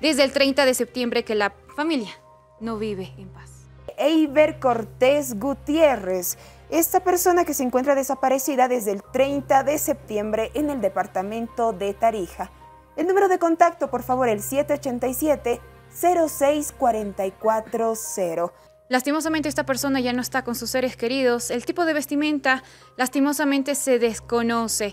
desde el 30 de septiembre que la familia no vive en paz. Eiber Cortés Gutiérrez, esta persona que se encuentra desaparecida desde el 30 de septiembre en el departamento de Tarija. El número de contacto, por favor, el 787 06440. Lastimosamente esta persona ya no está con sus seres queridos. El tipo de vestimenta lastimosamente se desconoce.